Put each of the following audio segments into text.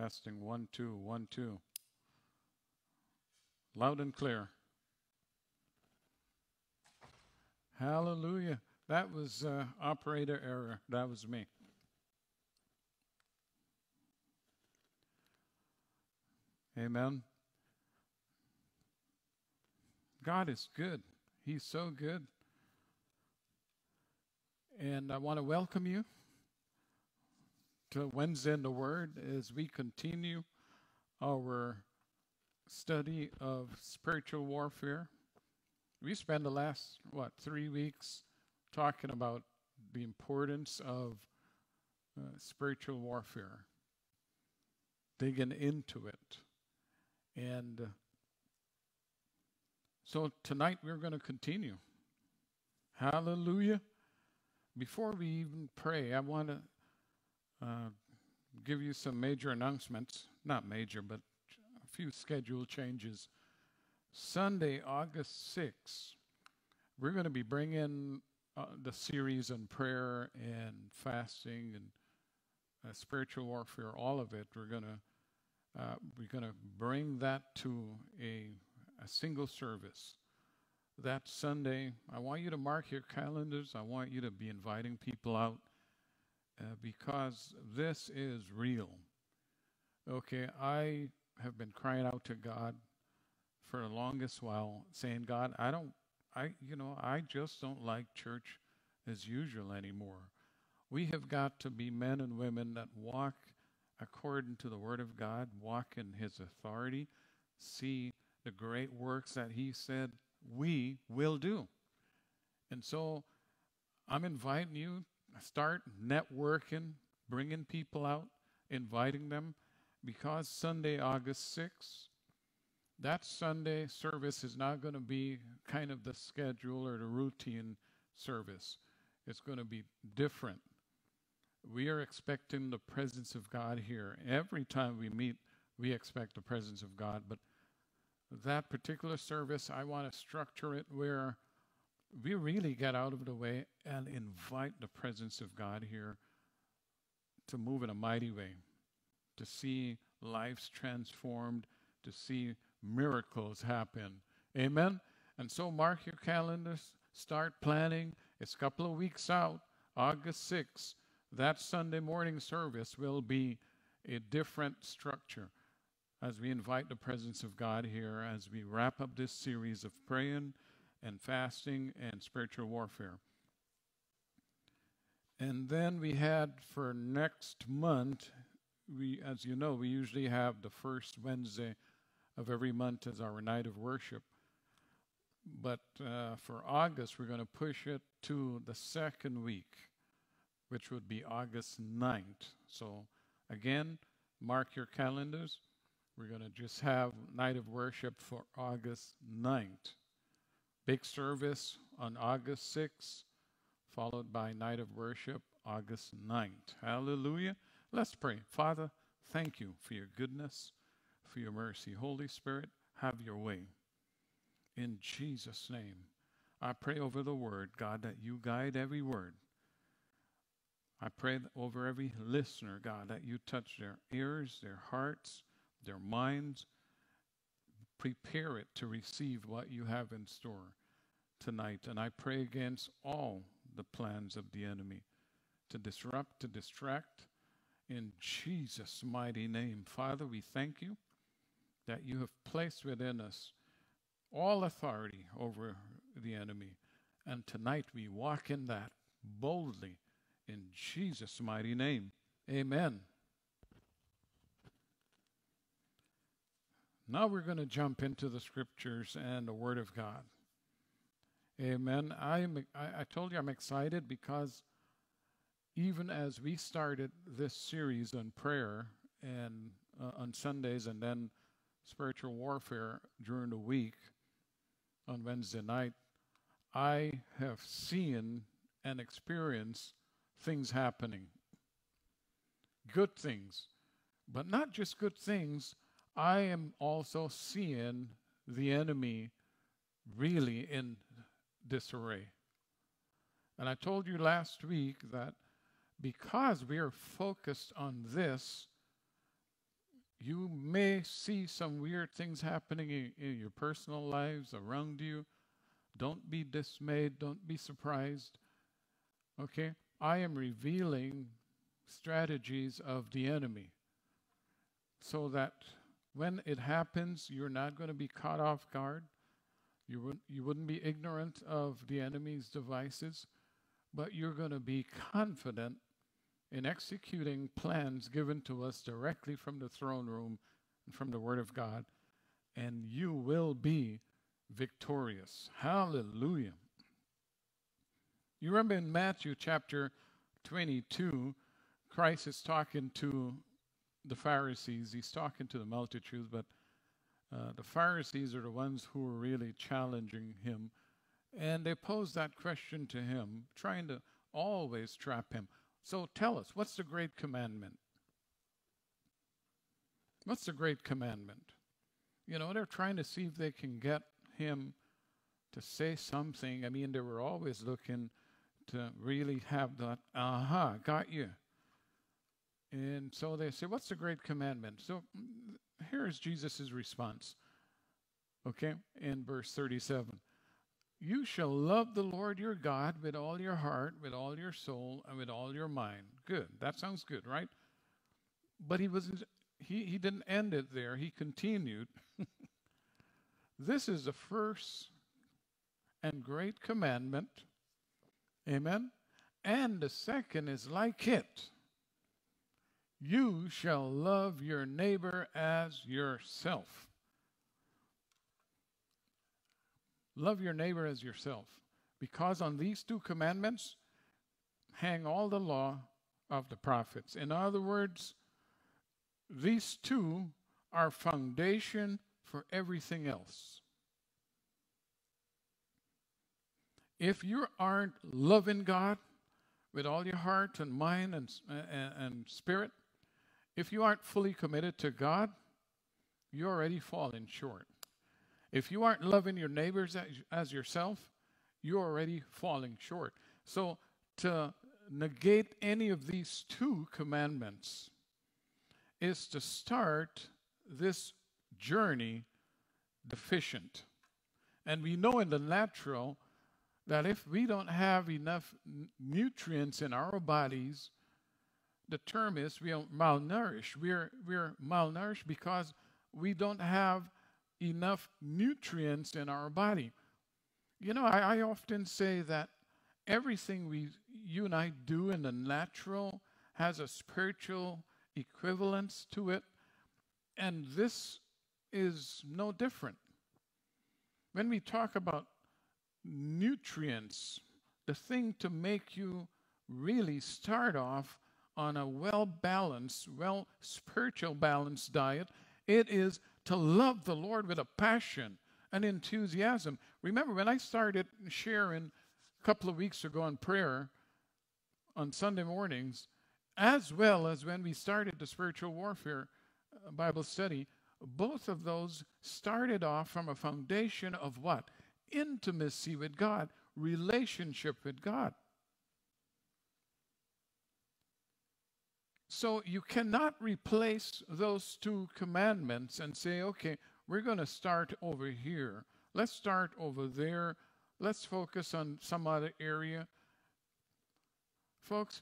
Testing one, two, one, two. Loud and clear. Hallelujah. That was uh, operator error. That was me. Amen. God is good. He's so good. And I want to welcome you to Wednesday in the Word as we continue our study of spiritual warfare. We spent the last, what, three weeks talking about the importance of uh, spiritual warfare, digging into it. And uh, so tonight we're going to continue. Hallelujah. Before we even pray, I want to uh, give you some major announcements. Not major, but a few schedule changes. Sunday, August 6th, we're going to be bringing uh, the series on prayer and fasting and uh, spiritual warfare, all of it. We're going to uh, we're going to bring that to a, a single service. That Sunday, I want you to mark your calendars. I want you to be inviting people out uh, because this is real. Okay, I have been crying out to God for the longest while, saying, God, I don't, I, you know, I just don't like church as usual anymore. We have got to be men and women that walk according to the Word of God, walk in His authority, see the great works that He said we will do. And so I'm inviting you start networking, bringing people out, inviting them, because Sunday, August 6th, that Sunday service is not going to be kind of the schedule or the routine service. It's going to be different. We are expecting the presence of God here. Every time we meet, we expect the presence of God. But that particular service, I want to structure it where we really get out of the way and invite the presence of God here to move in a mighty way, to see lives transformed, to see miracles happen. Amen. And so mark your calendars, start planning. It's a couple of weeks out, August 6th. That Sunday morning service will be a different structure as we invite the presence of God here as we wrap up this series of praying and fasting and spiritual warfare. And then we had for next month, we, as you know, we usually have the first Wednesday of every month as our night of worship. But uh, for August, we're going to push it to the second week, which would be August 9th. So, again, mark your calendars. We're going to just have night of worship for August 9th. Big service on August 6th, followed by night of worship August 9th. Hallelujah. Let's pray. Father, thank you for your goodness, for your mercy. Holy Spirit, have your way. In Jesus' name, I pray over the word, God, that you guide every word. I pray over every listener, God, that you touch their ears, their hearts, their minds. Prepare it to receive what you have in store tonight. And I pray against all the plans of the enemy to disrupt, to distract. In Jesus' mighty name, Father, we thank you that you have placed within us all authority over the enemy. And tonight we walk in that boldly in Jesus' mighty name. Amen. Now we're going to jump into the scriptures and the Word of God. Amen. I'm, I, I told you I'm excited because even as we started this series on prayer and uh, on Sundays and then spiritual warfare during the week on Wednesday night, I have seen and experienced things happening. Good things. But not just good things, I am also seeing the enemy really in disarray. And I told you last week that because we are focused on this, you may see some weird things happening in, in your personal lives around you. Don't be dismayed. Don't be surprised. Okay? I am revealing strategies of the enemy so that when it happens, you're not going to be caught off guard. You, would, you wouldn't be ignorant of the enemy's devices, but you're going to be confident in executing plans given to us directly from the throne room and from the Word of God, and you will be victorious. Hallelujah. You remember in Matthew chapter 22, Christ is talking to the Pharisees. He's talking to the multitudes, but uh, the Pharisees are the ones who are really challenging him. And they pose that question to him, trying to always trap him. So tell us, what's the great commandment? What's the great commandment? You know, they're trying to see if they can get him to say something. I mean, they were always looking to really have that, aha, got you. And so they say, What's the great commandment? So here is Jesus' response. Okay, in verse 37. You shall love the Lord your God with all your heart, with all your soul, and with all your mind. Good. That sounds good, right? But he wasn't he, he didn't end it there. He continued. this is the first and great commandment. Amen. And the second is like it. You shall love your neighbor as yourself. Love your neighbor as yourself. Because on these two commandments hang all the law of the prophets. In other words, these two are foundation for everything else. If you aren't loving God with all your heart and mind and, and, and spirit, if you aren't fully committed to God, you're already falling short. If you aren't loving your neighbors as, yourself, you're already falling short. So, to negate any of these two commandments is to start this journey deficient. And we know in the natural that if we don't have enough nutrients in our bodies, the term is we are malnourished. We're, we're malnourished because we don't have enough nutrients in our body. You know, I, I often say that everything we, you and I do in the natural has a spiritual equivalence to it, and this is no different. When we talk about nutrients, the thing to make you really start off on a well balanced, well spiritual balanced diet, it is to love the Lord with a passion and enthusiasm. Remember, when I started sharing a couple of weeks ago on prayer on Sunday mornings, as well as when we started the spiritual warfare uh, Bible study, both of those started off from a foundation of what? Intimacy with God, relationship with God. So you cannot replace those two commandments and say, okay, we're going to start over here. Let's start over there. Let's focus on some other area. Folks,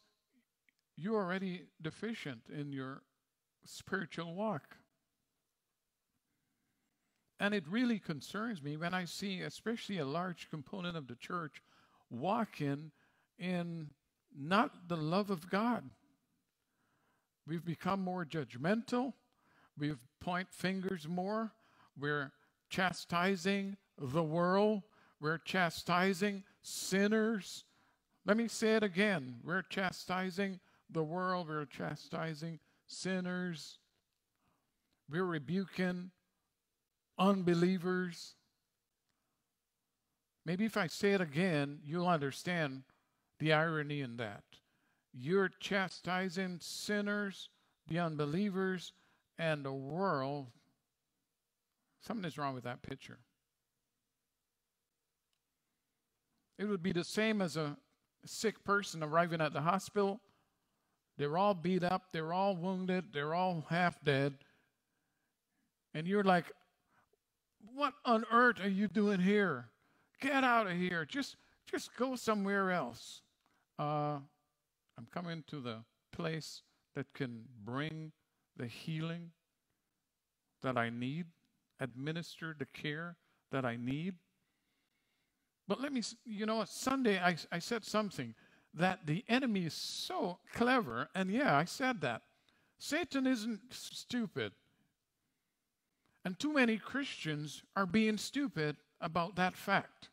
you're already deficient in your spiritual walk. And it really concerns me when I see, especially a large component of the church, walking in not the love of God. We've become more judgmental. We point fingers more. We're chastising the world. We're chastising sinners. Let me say it again. We're chastising the world. We're chastising sinners. We're rebuking unbelievers. Maybe if I say it again, you'll understand the irony in that. You're chastising sinners, the unbelievers, and the world. Something is wrong with that picture. It would be the same as a sick person arriving at the hospital. They're all beat up, they're all wounded, they're all half dead. and you're like, what on earth are you doing here? Get out of here. Just, just go somewhere else. Uh, I'm coming to the place that can bring the healing that I need, administer the care that I need. But let me, you know, Sunday I, I said something that the enemy is so clever, and yeah, I said that. Satan isn't stupid. And too many Christians are being stupid about that fact.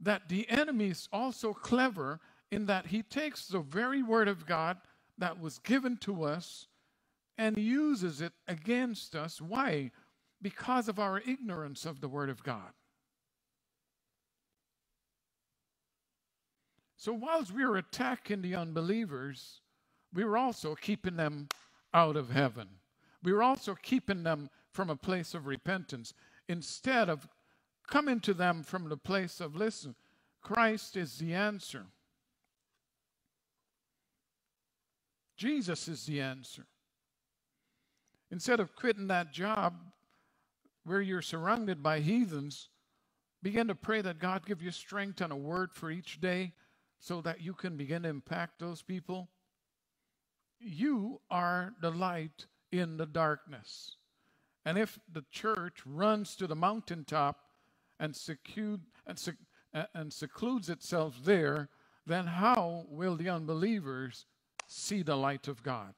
That the enemy is also clever in that he takes the very word of God that was given to us and uses it against us. Why? Because of our ignorance of the word of God. So, whilst we were attacking the unbelievers, we were also keeping them out of heaven. We were also keeping them from a place of repentance instead of coming to them from the place of listen, Christ is the answer. Jesus is the answer. Instead of quitting that job where you're surrounded by heathens, begin to pray that God give you strength and a word for each day so that you can begin to impact those people. You are the light in the darkness. And if the church runs to the mountaintop and, seclude, and, sec, and secludes itself there, then how will the unbelievers see the light of God?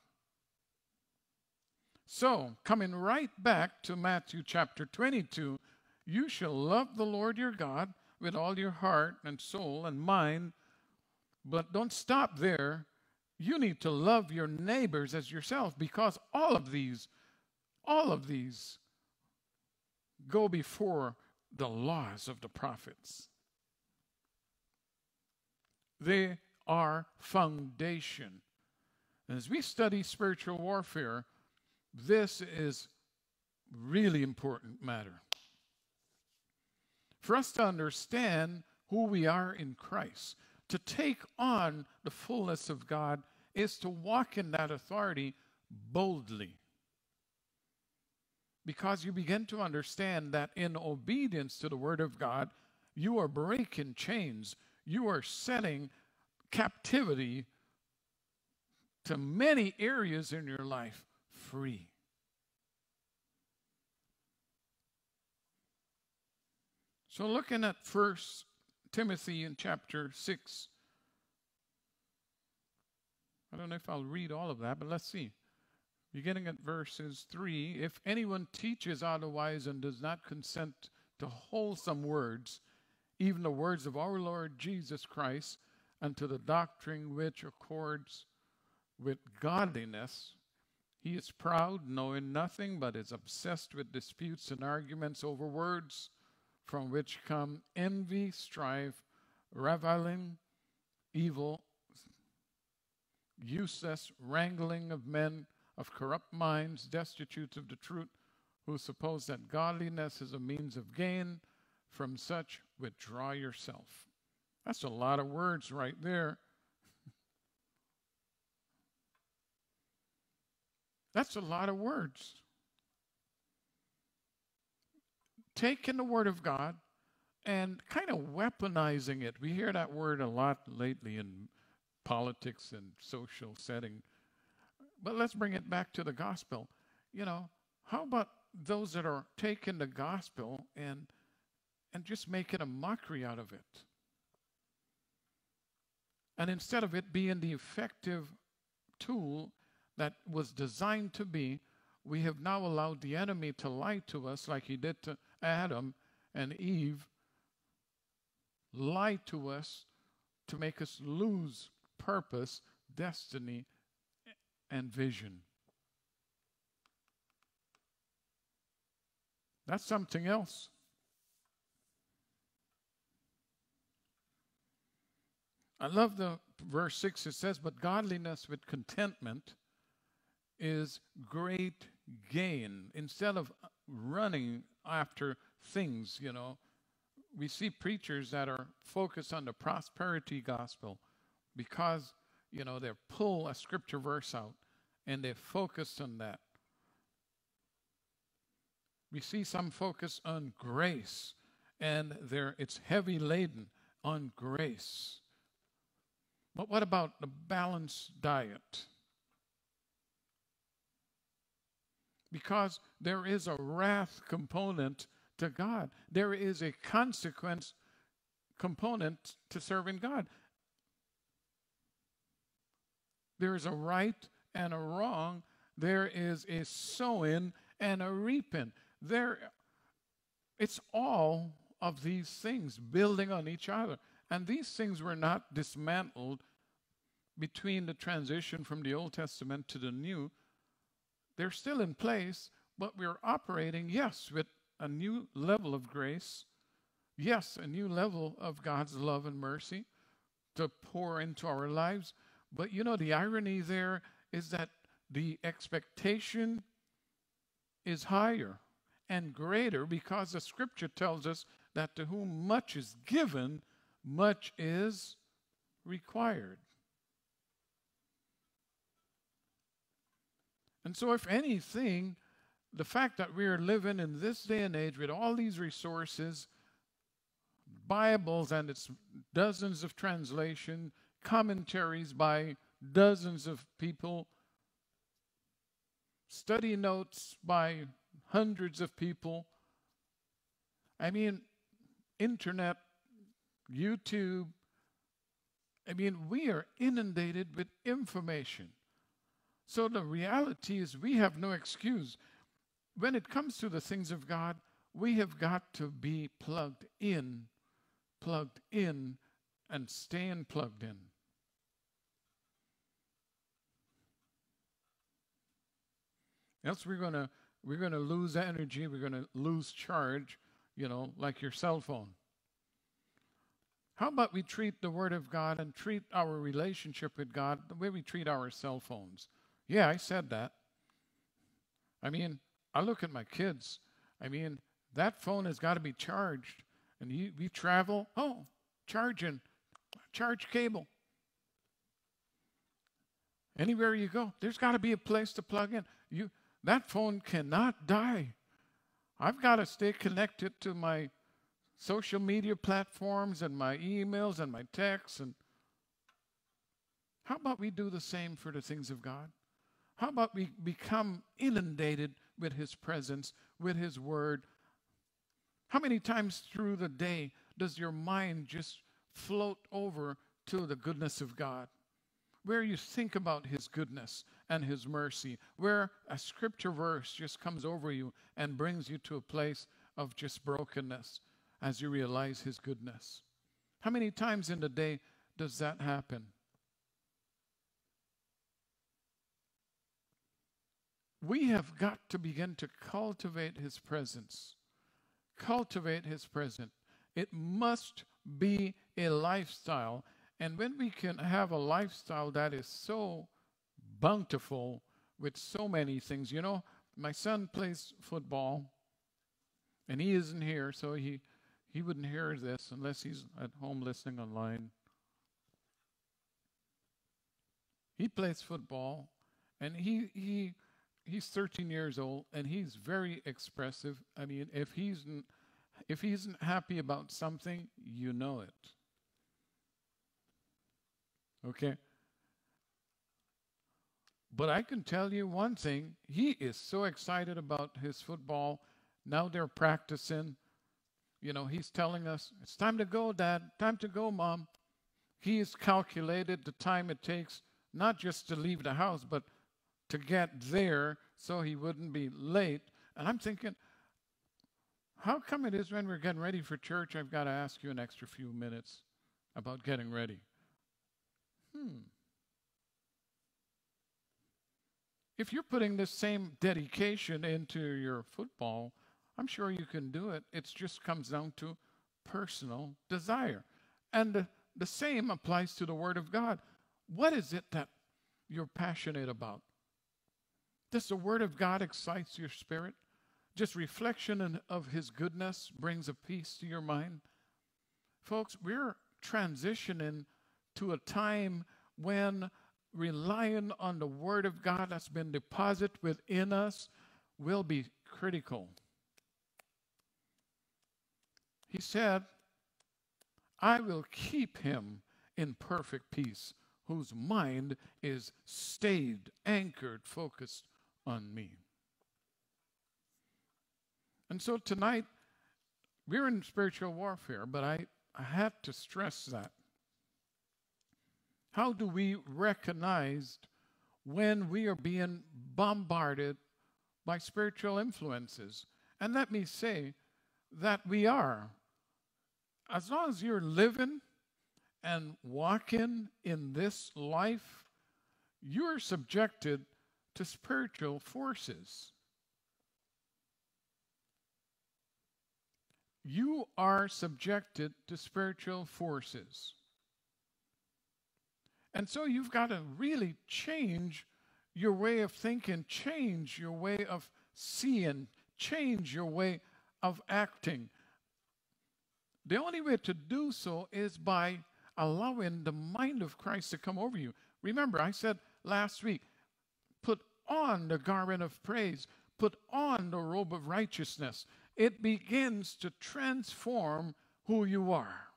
So, coming right back to Matthew chapter 22, you shall love the Lord your God with all your heart and soul and mind. But don't stop there. You need to love your neighbors as yourself because all of these, all of these go before the laws of the prophets. They are foundation. And as we study spiritual warfare, this is really important matter. For us to understand who we are in Christ, to take on the fullness of God is to walk in that authority boldly. Because you begin to understand that in obedience to the Word of God, you are breaking chains, you are setting captivity to many areas in your life free. So, looking at First Timothy in chapter 6, I don't know if I'll read all of that, but let's see. Beginning at verses 3 If anyone teaches otherwise and does not consent to wholesome words, even the words of our Lord Jesus Christ, and to the doctrine which accords with godliness, he is proud, knowing nothing, but is obsessed with disputes and arguments over words, from which come envy, strife, reviling, evil, useless wrangling of men of corrupt minds, destitute of the truth, who suppose that godliness is a means of gain. From such, withdraw yourself. That's a lot of words right there. That's a lot of words. Taking the Word of God and kind of weaponizing it. We hear that word a lot lately in politics and social setting. But let's bring it back to the gospel. You know, how about those that are taking the gospel and and just making a mockery out of it? And instead of it being the effective tool that was designed to be, we have now allowed the enemy to lie to us like he did to Adam and Eve, lie to us to make us lose purpose, destiny, and vision. That's something else. I love the verse 6 it says, But godliness with contentment is great gain. Instead of running after things, you know, we see preachers that are focused on the prosperity gospel because, you know, they pull a scripture verse out and they focus on that. we see some focus on grace, and there it's heavy laden on grace. But what about the balanced diet? Because there is a wrath component to God, there is a consequence component to serving God. There is a right and a wrong. There is a sowing and a reaping. There, it's all of these things building on each other. And these things were not dismantled between the transition from the Old Testament to the New. They're still in place, but we're operating, yes, with a new level of grace, yes, a new level of God's love and mercy to pour into our lives. But you know, the irony there is that the expectation is higher and greater because the scripture tells us that to whom much is given, much is required. And so, if anything, the fact that we are living in this day and age with all these resources, Bibles and its dozens of translation, commentaries by dozens of people, study notes by hundreds of people. I mean, internet, YouTube. I mean, we are inundated with information. So the reality is, we have no excuse. When it comes to the things of God, we have got to be plugged in, plugged in, and staying plugged in. Else we're gonna we're gonna lose energy, we're gonna lose charge, you know, like your cell phone. How about we treat the Word of God and treat our relationship with God the way we treat our cell phones? Yeah, I said that. I mean, I look at my kids. I mean, that phone has got to be charged. And you, we travel, oh, charging, charge cable. Anywhere you go, there's got to be a place to plug in. You, that phone cannot die. I've got to stay connected to my social media platforms and my emails and my texts and how about we do the same for the things of God? How about we become inundated with his presence, with his word? How many times through the day does your mind just float over to the goodness of God? Where you think about his goodness, and his mercy, where a scripture verse just comes over you and brings you to a place of just brokenness as you realize his goodness. How many times in the day does that happen? We have got to begin to cultivate his presence. Cultivate his presence. It must be a lifestyle. And when we can have a lifestyle that is so bountiful with so many things. You know, my son plays football, and he isn't here, so he he wouldn't hear this unless he's at home listening online. He plays football, and he he he's 13 years old, and he's very expressive. I mean, if he's if he isn't happy about something, you know it. Okay? But I can tell you one thing he is so excited about his football. Now they're practicing. You know, he's telling us, it's time to go, Dad. Time to go, Mom. He has calculated the time it takes, not just to leave the house, but to get there so he wouldn't be late. And I'm thinking, how come it is when we're getting ready for church, I've got to ask you an extra few minutes about getting ready? Hmm. if you're putting the same dedication into your football, I'm sure you can do it. It just comes down to personal desire. And the, the same applies to the Word of God. What is it that you're passionate about? Does the Word of God excite your spirit? Just reflection of His goodness brings a peace to your mind? Folks, we're transitioning to a time when relying on the Word of God that's been deposited within us will be critical. He said, I will keep him in perfect peace, whose mind is stayed, anchored, focused on me. And so tonight, we're in spiritual warfare, but I, I have to stress that. How do we recognize when we are being bombarded by spiritual influences? And let me say that we are. As long as you're living and walking in this life, you're subjected to spiritual forces. You are subjected to spiritual forces. And so you've got to really change your way of thinking, change your way of seeing, change your way of acting. The only way to do so is by allowing the mind of Christ to come over you. Remember, I said last week, on the garment of praise, put on the robe of righteousness. It begins to transform who you are.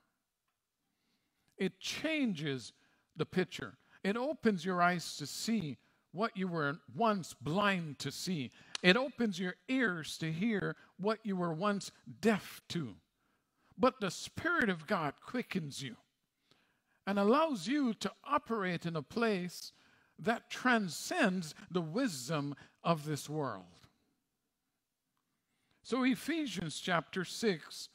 It changes the picture. It opens your eyes to see what you were once blind to see. It opens your ears to hear what you were once deaf to. But the Spirit of God quickens you and allows you to operate in a place that transcends the wisdom of this world. So, Ephesians chapter 6,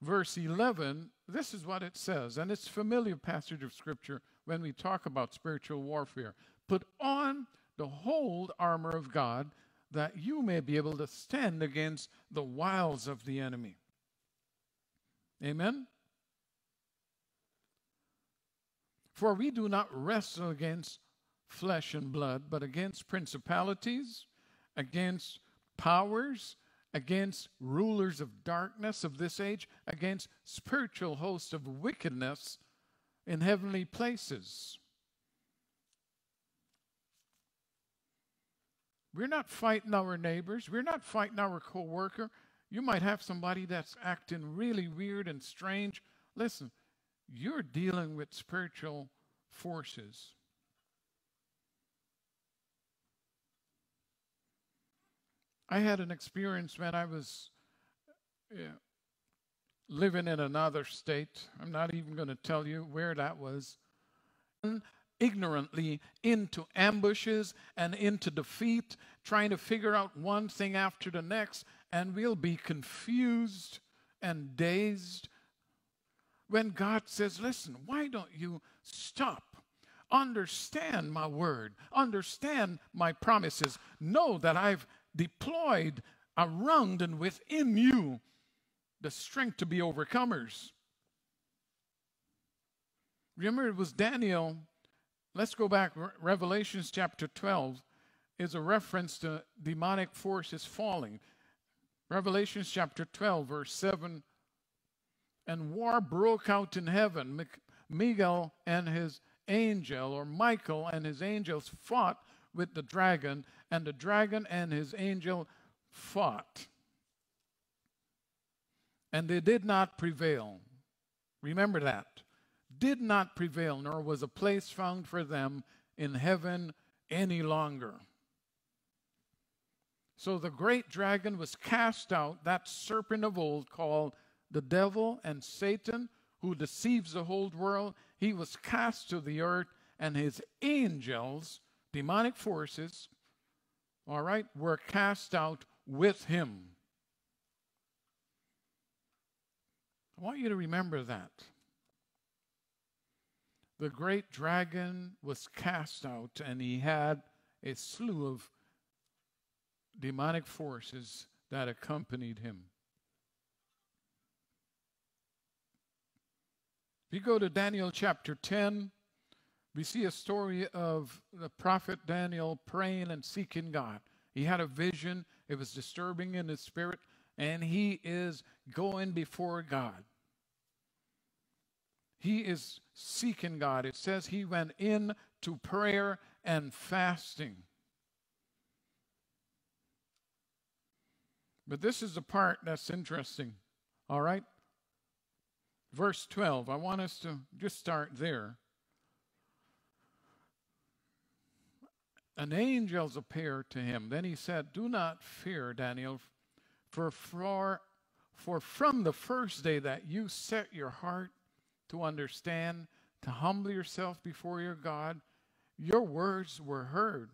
verse 11, this is what it says, and it's a familiar passage of Scripture when we talk about spiritual warfare. Put on the whole armor of God that you may be able to stand against the wiles of the enemy. Amen? For we do not wrestle against flesh and blood, but against principalities, against powers, against rulers of darkness of this age, against spiritual hosts of wickedness in heavenly places. We're not fighting our neighbors. We're not fighting our coworker. You might have somebody that's acting really weird and strange. Listen, you're dealing with spiritual forces. I had an experience when I was yeah, living in another state. I'm not even going to tell you where that was. Ignorantly into ambushes and into defeat, trying to figure out one thing after the next, and we'll be confused and dazed when God says, Listen, why don't you stop? Understand my word, understand my promises. Know that I've deployed around and within you the strength to be overcomers. Remember, it was Daniel. Let's go back. Revelations chapter 12 is a reference to demonic forces falling. Revelations chapter 12, verse 7 and war broke out in heaven. Miguel and his angel, or Michael and his angels, fought with the dragon, and the dragon and his angel fought. And they did not prevail. Remember that. Did not prevail, nor was a place found for them in heaven any longer. So the great dragon was cast out, that serpent of old called the devil and Satan, who deceives the whole world, he was cast to the earth, and his angels, demonic forces, all right, were cast out with him. I want you to remember that. The great dragon was cast out, and he had a slew of demonic forces that accompanied him. If you go to Daniel chapter 10, we see a story of the prophet Daniel praying and seeking God. He had a vision, it was disturbing in his spirit, and he is going before God. He is seeking God. It says he went in to prayer and fasting. But this is the part that's interesting. All right? verse 12. I want us to just start there. An angels appeared to him. Then he said, Do not fear, Daniel, for, for, for from the first day that you set your heart to understand, to humble yourself before your God, your words were heard.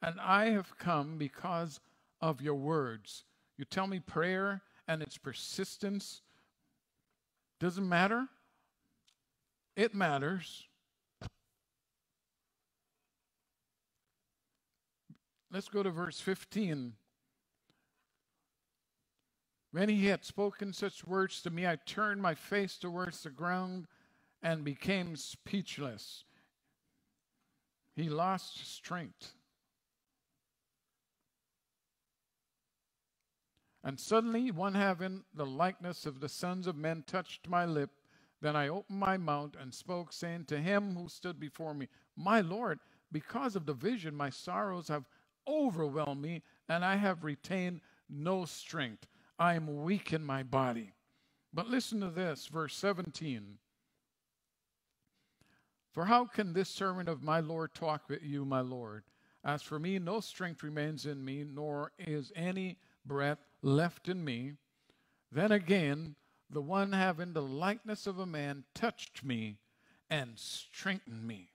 And I have come because of your words. You tell me prayer and its persistence doesn't matter? It matters. Let's go to verse 15. When he had spoken such words to me, I turned my face towards the ground and became speechless. He lost strength. And suddenly one having the likeness of the sons of men touched my lip. Then I opened my mouth and spoke, saying to him who stood before me, My Lord, because of the vision, my sorrows have overwhelmed me, and I have retained no strength. I am weak in my body. But listen to this, verse 17. For how can this servant of my Lord talk with you, my Lord? As for me, no strength remains in me, nor is any breath left in me. Then again, the one having the likeness of a man touched me and strengthened me.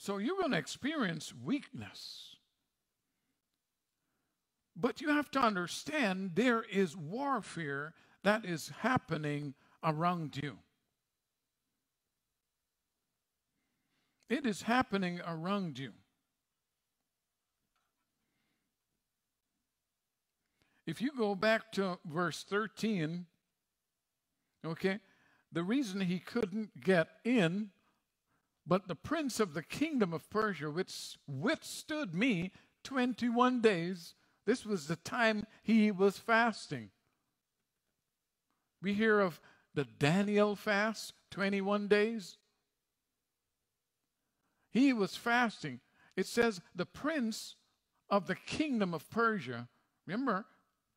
So you're going to experience weakness. But you have to understand there is warfare that is happening around you. It is happening around you. If you go back to verse 13, okay, the reason he couldn't get in, but the prince of the kingdom of Persia, which withstood me 21 days, this was the time he was fasting. We hear of the Daniel fast, 21 days. He was fasting. It says the prince of the kingdom of Persia. Remember,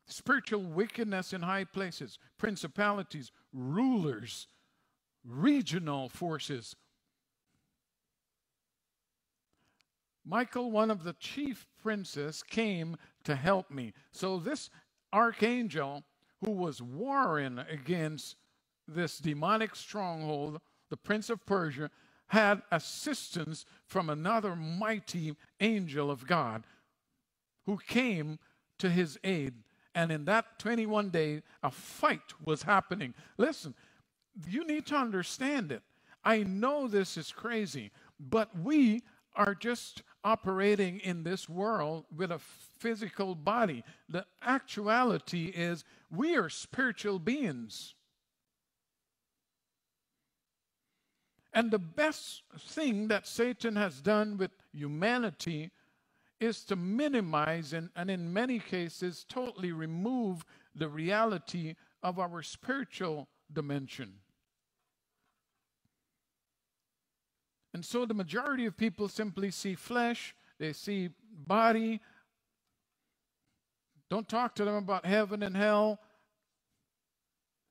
spiritual wickedness in high places, principalities, rulers, regional forces. Michael, one of the chief princes, came to help me. So, this archangel who was warring against this demonic stronghold, the prince of Persia, had assistance from another mighty angel of God who came to his aid and in that 21 day, a fight was happening. Listen, you need to understand it. I know this is crazy, but we are just operating in this world with a physical body. The actuality is we are spiritual beings. And the best thing that Satan has done with humanity is to minimize and, and in many cases totally remove the reality of our spiritual dimension. And so the majority of people simply see flesh, they see body. Don't talk to them about heaven and hell.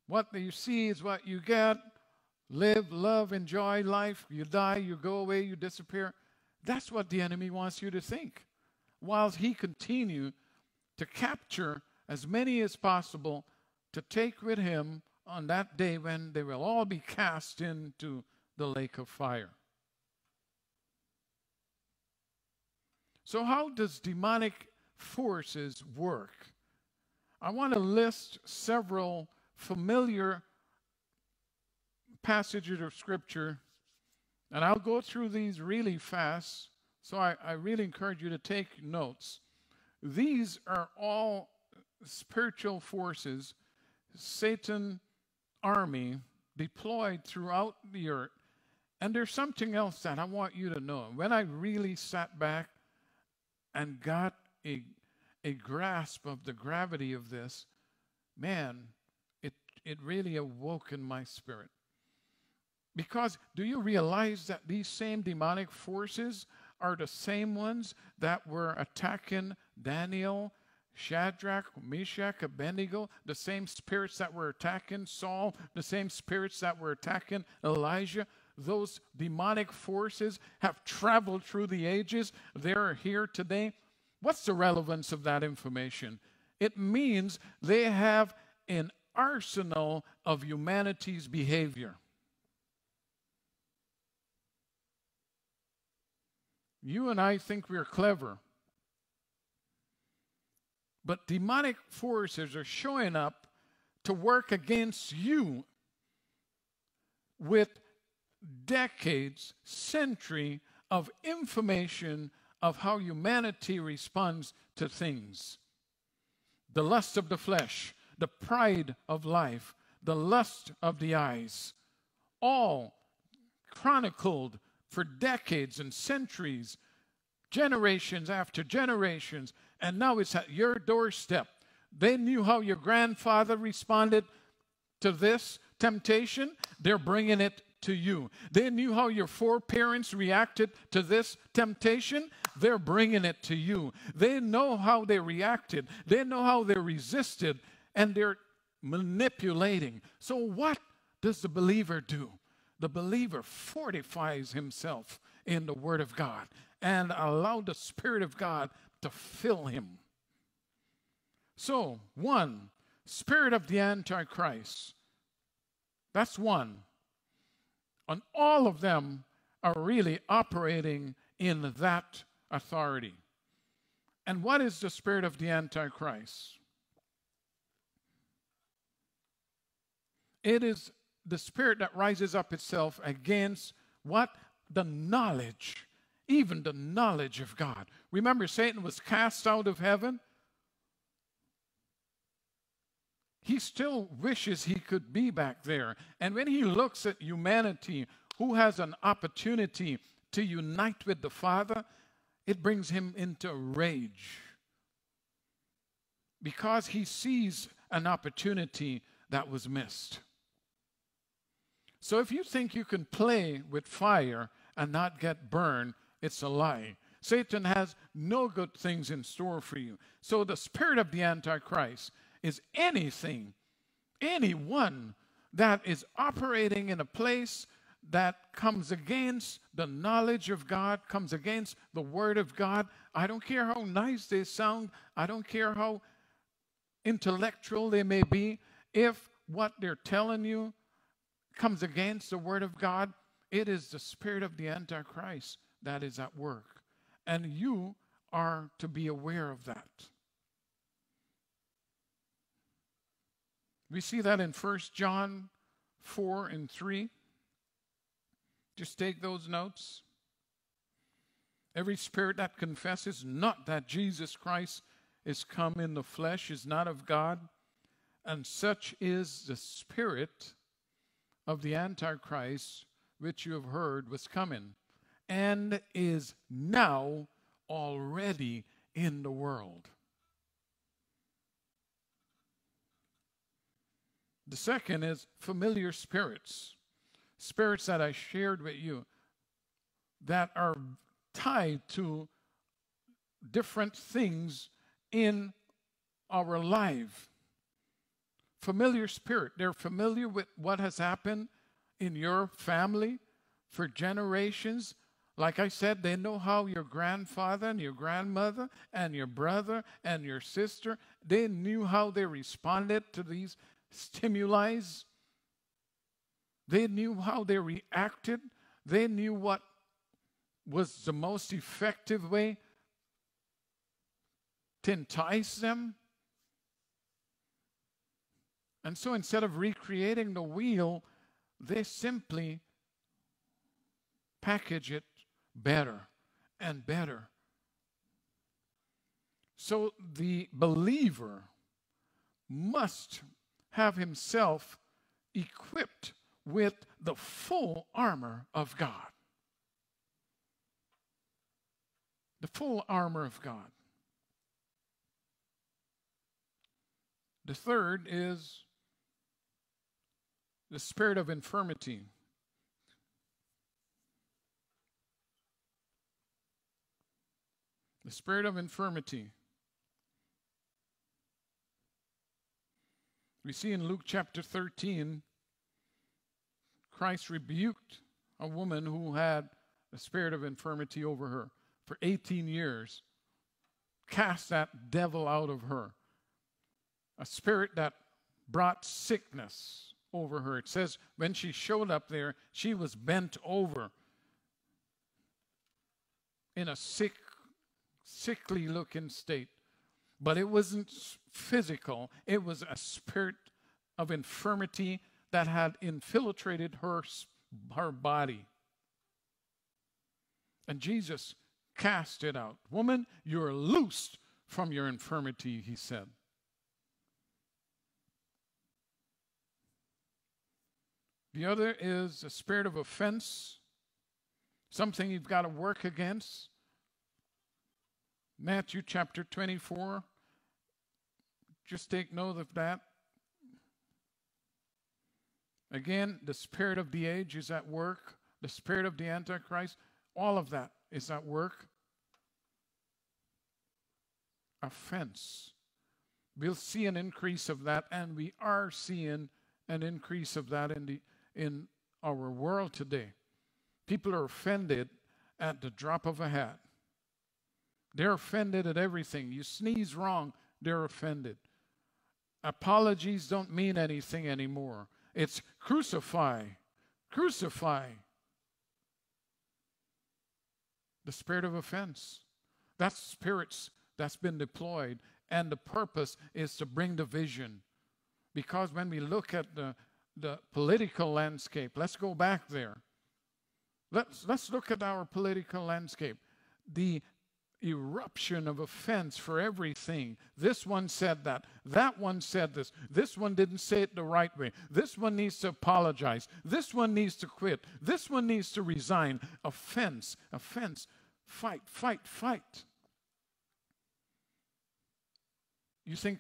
What you see is what you get. Live, love, enjoy life. You die, you go away, you disappear. That's what the enemy wants you to think whilst he continued to capture as many as possible to take with him on that day when they will all be cast into the lake of fire. So, how does demonic forces work? I want to list several familiar passages of Scripture, and I'll go through these really fast so I, I really encourage you to take notes. These are all spiritual forces, Satan army deployed throughout the earth. And there's something else that I want you to know. When I really sat back and got a, a grasp of the gravity of this, man, it, it really awoke in my spirit. Because do you realize that these same demonic forces are the same ones that were attacking Daniel, Shadrach, Meshach, Abednego, the same spirits that were attacking Saul, the same spirits that were attacking Elijah, those demonic forces have traveled through the ages. They're here today. What's the relevance of that information? It means they have an arsenal of humanity's behavior. You and I think we're clever. But demonic forces are showing up to work against you with decades, century of information of how humanity responds to things. The lust of the flesh, the pride of life, the lust of the eyes, all chronicled for decades and centuries, generations after generations, and now it's at your doorstep. They knew how your grandfather responded to this temptation, they're bringing it to you. They knew how your foreparents reacted to this temptation. They're bringing it to you. They know how they reacted, they know how they resisted, and they're manipulating. So, what does the believer do? The believer fortifies himself in the Word of God and allow the Spirit of God to fill him. So, one, spirit of the Antichrist. That's one. And all of them are really operating in that authority. And what is the spirit of the Antichrist? It is the spirit that rises up itself against what? The knowledge, even the knowledge of God. Remember, Satan was cast out of heaven. He still wishes he could be back there. And when he looks at humanity, who has an opportunity to unite with the Father, it brings him into rage because he sees an opportunity that was missed. So if you think you can play with fire and not get burned, it's a lie. Satan has no good things in store for you. So the spirit of the Antichrist is anything, anyone that is operating in a place that comes against the knowledge of God, comes against the Word of God. I don't care how nice they sound, I don't care how intellectual they may be. If what they're telling you comes against the Word of God, it is the spirit of the Antichrist that is at work. And you are to be aware of that. We see that in 1 John 4 and 3. Just take those notes. Every spirit that confesses not that Jesus Christ is come in the flesh is not of God, and such is the spirit of the Antichrist, which you have heard was coming, and is now already in the world. The second is familiar spirits, spirits that I shared with you that are tied to different things in our life familiar spirit. They're familiar with what has happened in your family for generations. Like I said, they know how your grandfather and your grandmother and your brother and your sister, they knew how they responded to these stimuli. They knew how they reacted. They knew what was the most effective way to entice them. And so instead of recreating the wheel, they simply package it better and better. So the believer must have himself equipped with the full armor of God. The full armor of God. The third is the spirit of infirmity. The spirit of infirmity. We see in Luke chapter 13, Christ rebuked a woman who had a spirit of infirmity over her for 18 years, cast that devil out of her. A spirit that brought sickness over her. It says when she showed up there, she was bent over in a sick, sickly looking state. But it wasn't physical, it was a spirit of infirmity that had infiltrated her, her body. And Jesus cast it out. Woman, you're loosed from your infirmity, he said. The other is a spirit of offense, something you've got to work against. Matthew chapter 24. Just take note of that. Again, the spirit of the age is at work, the spirit of the Antichrist, all of that is at work. Offense. We'll see an increase of that, and we are seeing an increase of that in the in our world today. People are offended at the drop of a hat. They're offended at everything. You sneeze wrong, they're offended. Apologies don't mean anything anymore. It's crucify, crucify. The spirit of offense. That's spirits that's been deployed, and the purpose is to bring division. Because when we look at the the political landscape. Let's go back there. Let's, let's look at our political landscape. The eruption of offense for everything. This one said that. That one said this. This one didn't say it the right way. This one needs to apologize. This one needs to quit. This one needs to resign. Offense, offense. Fight, fight, fight. You think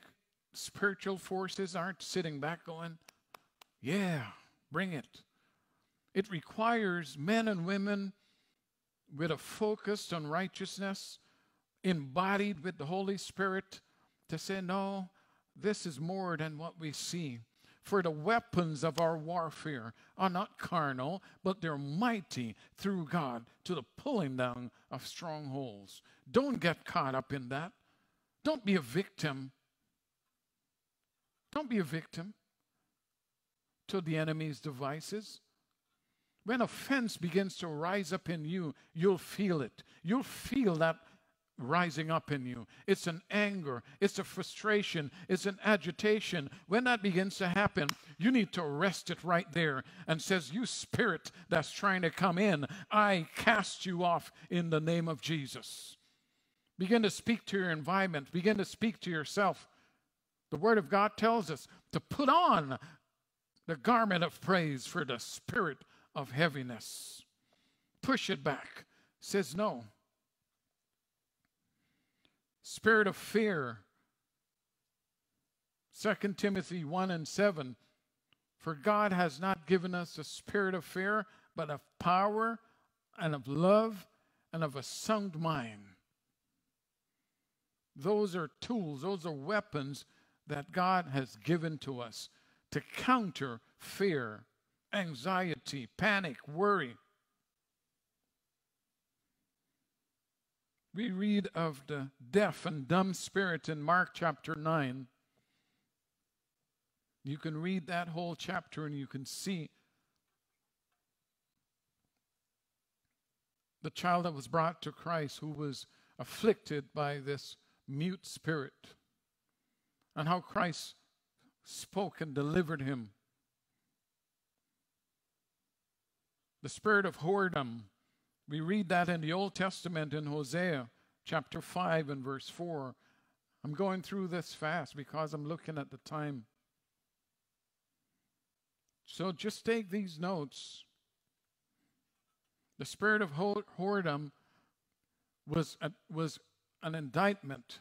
spiritual forces aren't sitting back going, yeah, bring it. It requires men and women with a focus on righteousness, embodied with the Holy Spirit, to say, no, this is more than what we see. For the weapons of our warfare are not carnal, but they're mighty through God to the pulling down of strongholds. Don't get caught up in that. Don't be a victim. Don't be a victim to the enemy's devices. When offense begins to rise up in you, you'll feel it. You'll feel that rising up in you. It's an anger, it's a frustration, it's an agitation. When that begins to happen, you need to arrest it right there and says, "You spirit that's trying to come in, I cast you off in the name of Jesus." Begin to speak to your environment, begin to speak to yourself. The word of God tells us to put on the garment of praise for the spirit of heaviness. Push it back. Says no. Spirit of fear. 2 Timothy 1 and 7. For God has not given us a spirit of fear, but of power and of love and of a sound mind. Those are tools, those are weapons that God has given to us to counter fear, anxiety, panic, worry. We read of the deaf and dumb spirit in Mark chapter 9. You can read that whole chapter and you can see the child that was brought to Christ who was afflicted by this mute spirit, and how Christ spoke and delivered him. The spirit of whoredom, we read that in the Old Testament in Hosea chapter 5 and verse 4. I'm going through this fast because I'm looking at the time. So just take these notes. The spirit of whoredom was, a, was an indictment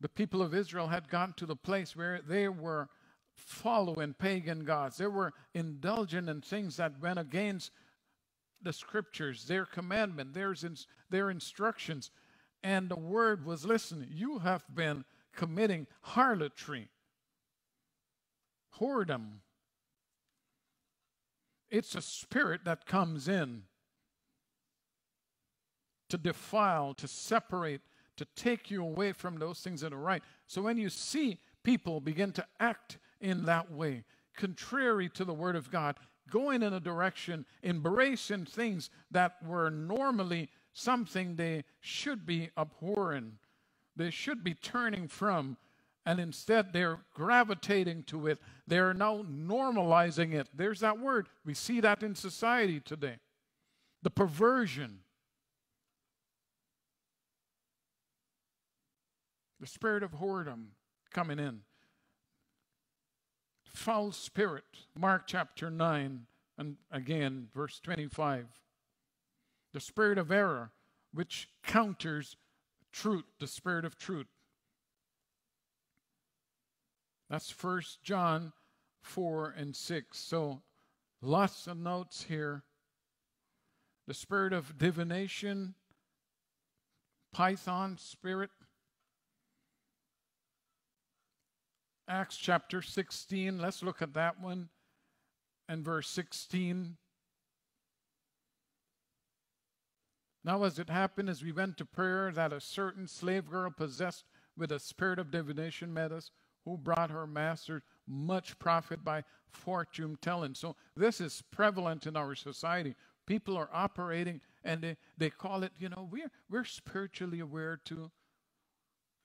the people of Israel had gotten to the place where they were following pagan gods. They were indulging in things that went against the scriptures, their commandment, their, their instructions. And the word was listen, you have been committing harlotry. whoredom. It's a spirit that comes in to defile, to separate, to take you away from those things that are right. So when you see people begin to act in that way, contrary to the Word of God, going in a direction, embracing things that were normally something they should be abhorring, they should be turning from, and instead they're gravitating to it. They're now normalizing it. There's that word. We see that in society today. The perversion. The spirit of whoredom coming in. Foul spirit. Mark chapter 9, and again, verse 25. The spirit of error, which counters truth, the spirit of truth. That's First John 4 and 6. So lots of notes here. The spirit of divination, python spirit. Acts chapter 16, let's look at that one. And verse 16. Now, as it happened as we went to prayer, that a certain slave girl possessed with a spirit of divination met us who brought her master much profit by fortune telling. So this is prevalent in our society. People are operating and they, they call it, you know, we're, we're spiritually aware too.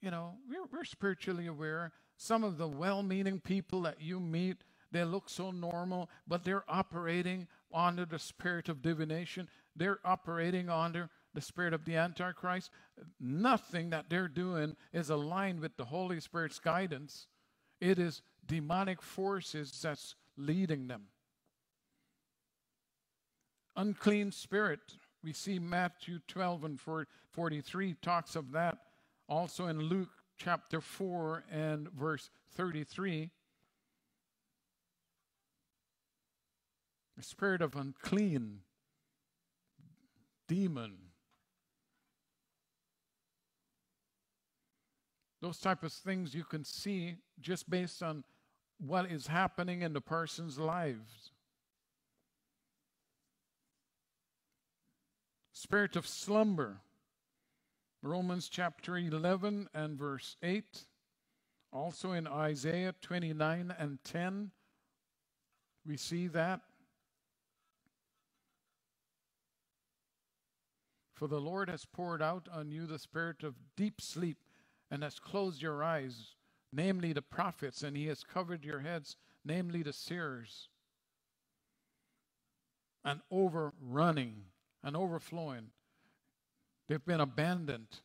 You know, we're, we're spiritually aware. Some of the well meaning people that you meet, they look so normal, but they're operating under the spirit of divination. They're operating under the spirit of the Antichrist. Nothing that they're doing is aligned with the Holy Spirit's guidance. It is demonic forces that's leading them. Unclean spirit. We see Matthew 12 and 43 talks of that. Also in Luke chapter 4 and verse 33. The spirit of unclean demon Those type of things you can see just based on what is happening in the person's lives. Spirit of slumber. Romans chapter 11 and verse 8. Also in Isaiah 29 and 10, we see that. For the Lord has poured out on you the spirit of deep sleep and has closed your eyes, namely the prophets, and he has covered your heads, namely the seers, and overrunning and overflowing. They've been abandoned.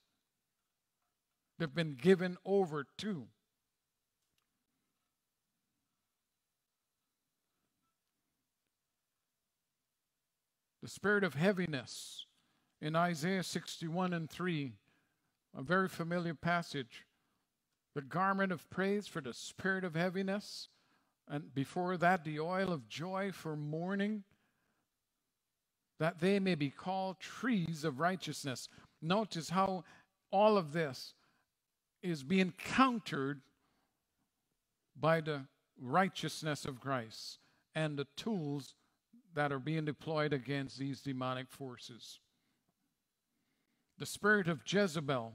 They've been given over to. The spirit of heaviness in Isaiah 61 and 3 a very familiar passage. The garment of praise for the spirit of heaviness, and before that, the oil of joy for mourning, that they may be called trees of righteousness. Notice how all of this is being countered by the righteousness of Christ and the tools that are being deployed against these demonic forces. The spirit of Jezebel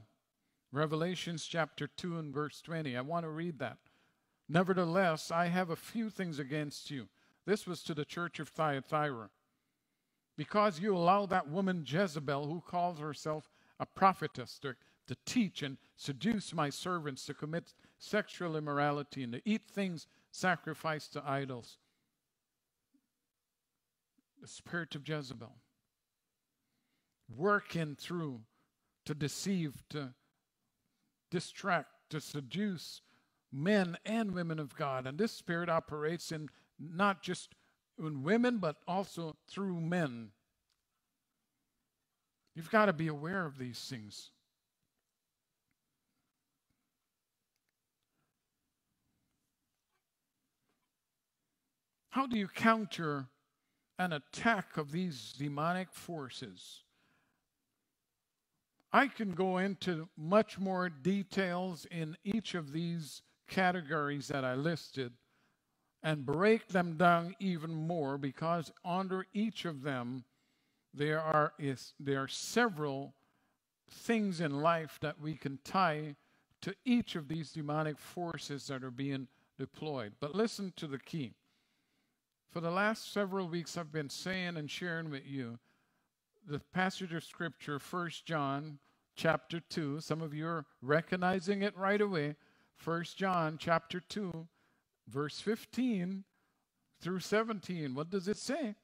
Revelations chapter 2 and verse 20. I want to read that. Nevertheless, I have a few things against you. This was to the church of Thyatira. Because you allow that woman Jezebel, who calls herself a prophetess, to, to teach and seduce my servants to commit sexual immorality and to eat things sacrificed to idols. The spirit of Jezebel working through to deceive, to distract, to seduce men and women of God. And this spirit operates in not just in women, but also through men. You've got to be aware of these things. How do you counter an attack of these demonic forces? I can go into much more details in each of these categories that I listed and break them down even more because under each of them there are, is, there are several things in life that we can tie to each of these demonic forces that are being deployed. But listen to the key. For the last several weeks, I've been saying and sharing with you the passage of scripture, 1 John chapter 2. Some of you are recognizing it right away. 1 John chapter 2, verse 15 through 17. What does it say?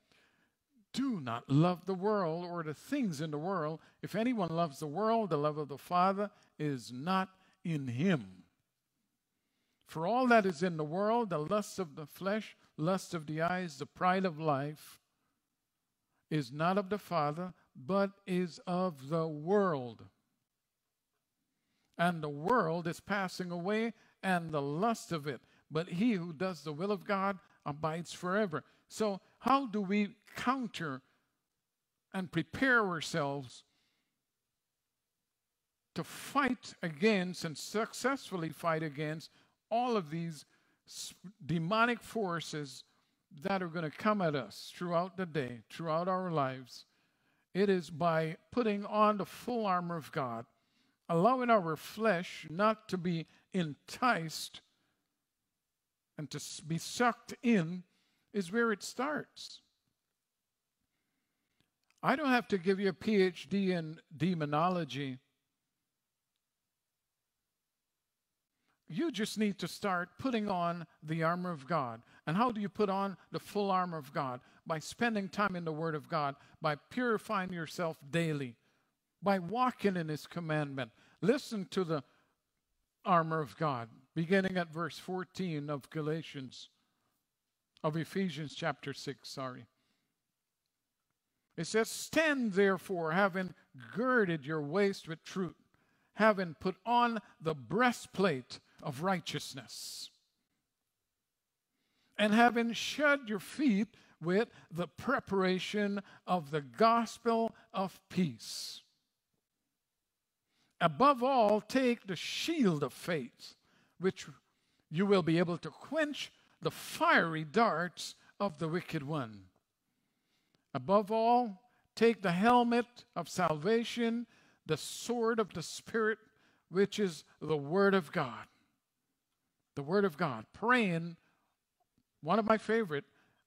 Do not love the world or the things in the world. If anyone loves the world, the love of the Father is not in him. For all that is in the world, the lust of the flesh, lust of the eyes, the pride of life, is not of the Father, but is of the world. And the world is passing away, and the lust of it. But he who does the will of God abides forever. So, how do we counter and prepare ourselves to fight against and successfully fight against all of these demonic forces that are going to come at us throughout the day, throughout our lives. It is by putting on the full armor of God, allowing our flesh not to be enticed and to be sucked in, is where it starts. I don't have to give you a PhD in demonology You just need to start putting on the armor of God. And how do you put on the full armor of God? By spending time in the Word of God, by purifying yourself daily, by walking in His commandment. Listen to the armor of God, beginning at verse 14 of Galatians, of Ephesians chapter 6, sorry. It says, Stand therefore, having girded your waist with truth, having put on the breastplate of righteousness. And having shod your feet with the preparation of the gospel of peace. Above all, take the shield of faith, which you will be able to quench the fiery darts of the wicked one. Above all, take the helmet of salvation, the sword of the Spirit, which is the Word of God the Word of God, praying, one of my favorite,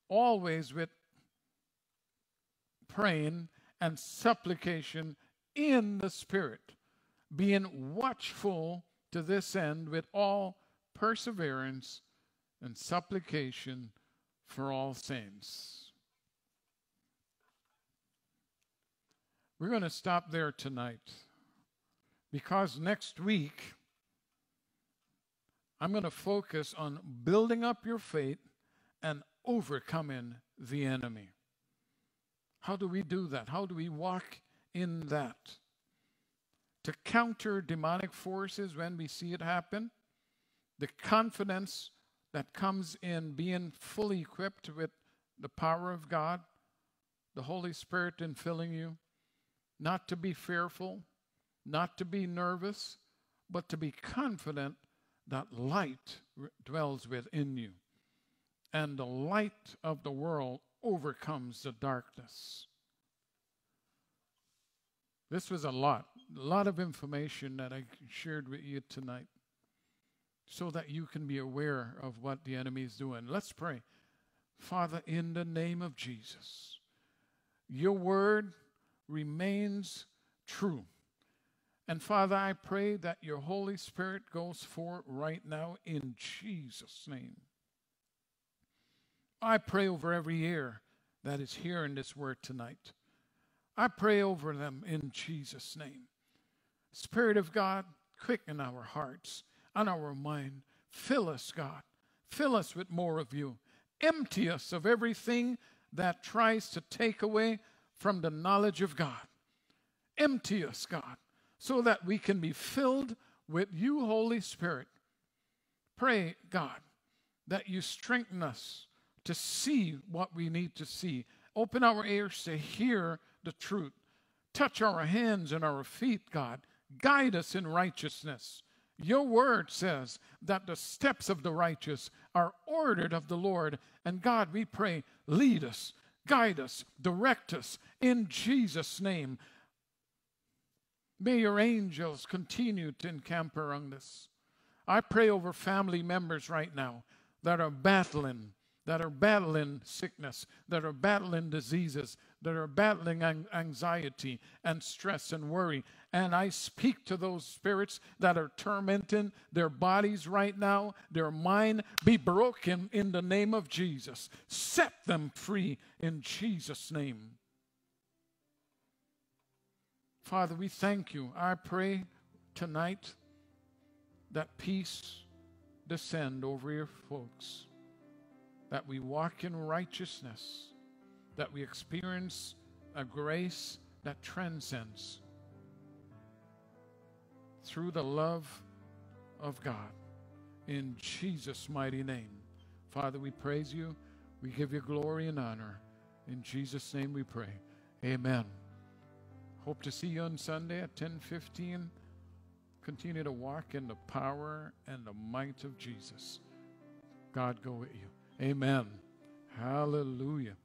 always with praying and supplication in the Spirit, being watchful to this end with all perseverance and supplication for all saints. We're going to stop there tonight because next week I'm going to focus on building up your faith and overcoming the enemy. How do we do that? How do we walk in that? To counter demonic forces when we see it happen, the confidence that comes in being fully equipped with the power of God, the Holy Spirit in filling you, not to be fearful, not to be nervous, but to be confident that light dwells within you. And the light of the world overcomes the darkness. This was a lot, a lot of information that I shared with you tonight so that you can be aware of what the enemy is doing. Let's pray. Father, in the name of Jesus, your word remains true. And Father, I pray that your Holy Spirit goes forth right now in Jesus' name. I pray over every ear that is hearing this word tonight. I pray over them in Jesus' name. Spirit of God, quicken our hearts and our mind. Fill us, God. Fill us with more of you. Empty us of everything that tries to take away from the knowledge of God. Empty us, God so that we can be filled with you, Holy Spirit. Pray, God, that you strengthen us to see what we need to see. Open our ears to hear the truth. Touch our hands and our feet, God. Guide us in righteousness. Your word says that the steps of the righteous are ordered of the Lord. And God, we pray, lead us, guide us, direct us in Jesus' name. May your angels continue to encamp around us. I pray over family members right now that are battling, that are battling sickness, that are battling diseases, that are battling anxiety and stress and worry. And I speak to those spirits that are tormenting their bodies right now, their mind be broken in the name of Jesus. Set them free in Jesus' name. Father, we thank you. I pray tonight that peace descend over your folks, that we walk in righteousness, that we experience a grace that transcends through the love of God. In Jesus' mighty name. Father, we praise you. We give you glory and honor. In Jesus' name we pray. Amen. Hope to see you on Sunday at 10:15. Continue to walk in the power and the might of Jesus. God go with you. Amen. Hallelujah.